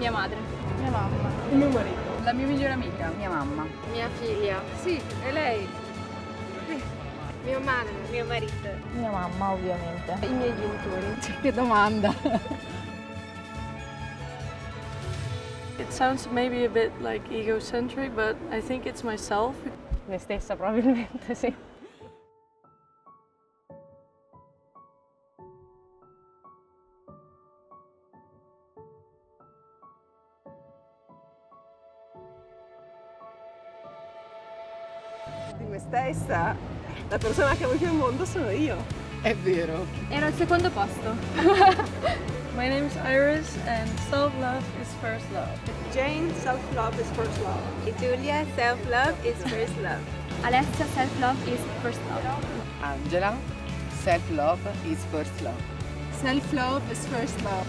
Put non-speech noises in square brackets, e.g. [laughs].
Mia madre. Mia mamma. Il mio marito. La mia migliore amica. Mia mamma. Mia figlia. Sì, è lei. Mia madre. Mio marito. Mia mamma, ovviamente. I miei genitori. [laughs] Che domanda. It sounds maybe a bit like egocentric, but I think it's myself. Me stessa probabilmente, sì. Di me stessa, la persona che amo più al mondo sono io. È vero. Ero al secondo posto. [laughs] My name is Iris, and self-love is first love. Jane, self-love is first love. Giulia, self-love is first love. Alessia, self-love is first love. Angela, self-love is first love. Self-love is first love.